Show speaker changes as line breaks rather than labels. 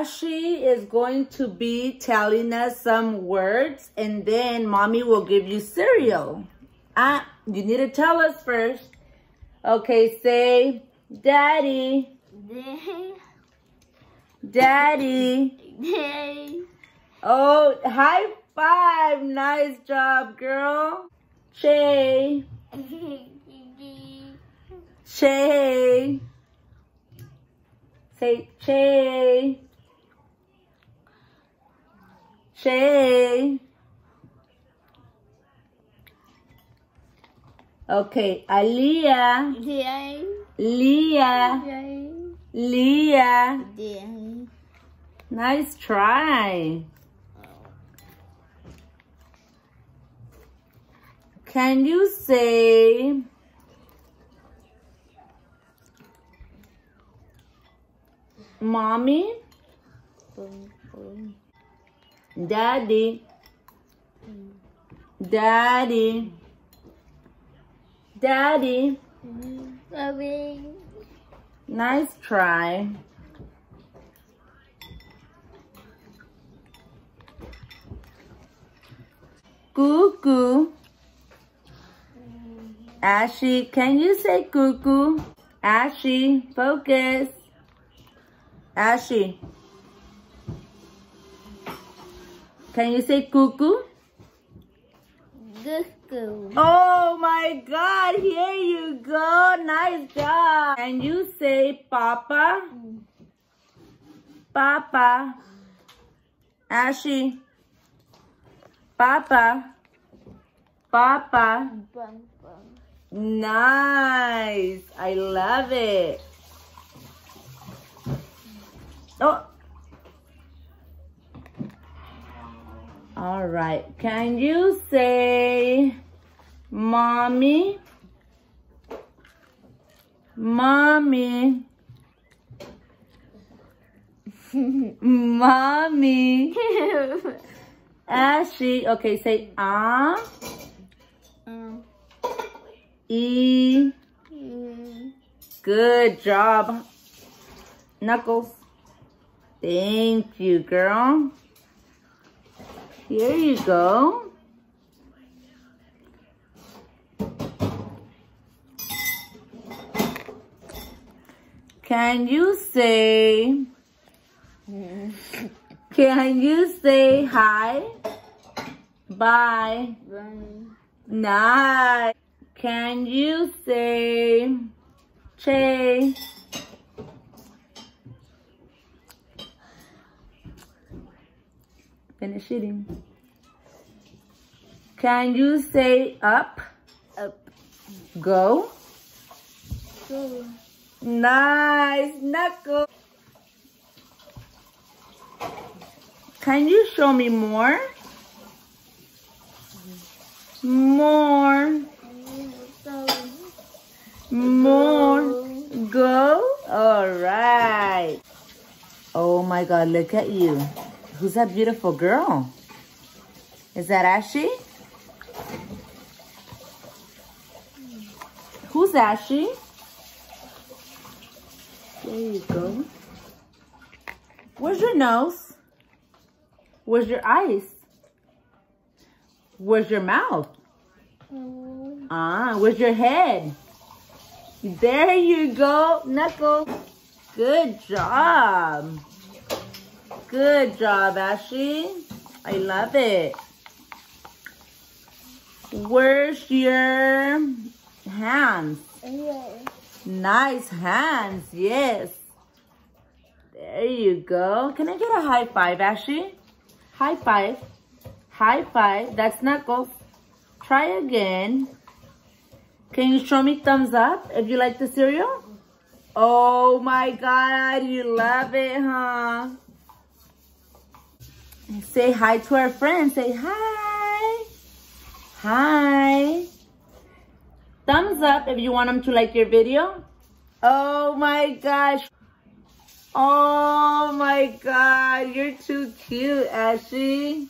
Ashley is going to be telling us some words and then mommy will give you cereal. Ah, you need to tell us first. Okay, say daddy. Daddy.
Day.
Oh, high five. Nice job, girl. Che. Che. Say Che. Che. Okay, Aliyah.
Day.
Leah. Leah. Nice try. Can you say mommy,
Boom, boom.
Daddy, daddy, daddy?
Sorry.
Nice try. Cuckoo. Ashley, can you say cuckoo? Ashy, focus. Ashley. Can you say cuckoo?
Cuckoo.
Oh my God, here you go. Nice job. Can you say papa? Papa. Ashy. Papa. Papa. Nice. I love it. Oh. All right. Can you say mommy? Mommy. mommy. Ashley. Okay, say ah.
um,
E.
mm,
Good job. Knuckles. Thank you, girl. Here you go. Can you say, can you say hi? Bye.
bum.
Nice. Can you say Che? Finish eating. Can you say up?
Up.
Go.
Go.
Nice. Knuckle. Can you show me more? More. More. Go. All right. Oh my God, look at you. Who's that beautiful girl? Is that Ashy? Who's Ashy? There you go. Where's your nose? Where's your eyes? Where's your mouth? Ah, where's your head? There you go, Knuckles. Good job. Good job, Ashley. I love it. Where's your hands?
yeah.
Nice hands, yes. There you go. Can I get a high five, Ashley? High five. High five. That's Knuckles. Try again. Can you show me thumbs up if you like the cereal? Oh my God, you love it, huh? Say hi to our friends. Say hi. Hi. Thumbs up if you want them to like your video. Oh my gosh. Oh my God, you're too cute, Ashley.